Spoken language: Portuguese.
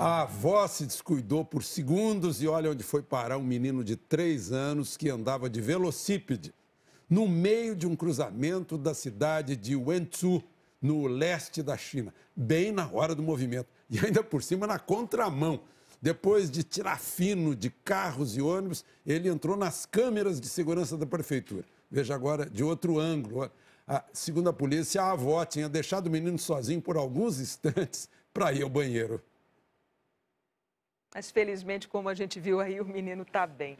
A avó se descuidou por segundos e olha onde foi parar um menino de três anos que andava de velocípede no meio de um cruzamento da cidade de Wenzhou, no leste da China, bem na hora do movimento. E ainda por cima na contramão. Depois de tirar fino de carros e ônibus, ele entrou nas câmeras de segurança da prefeitura. Veja agora de outro ângulo. A, segundo a polícia, a avó tinha deixado o menino sozinho por alguns instantes para ir ao banheiro. Mas felizmente, como a gente viu aí, o menino está bem.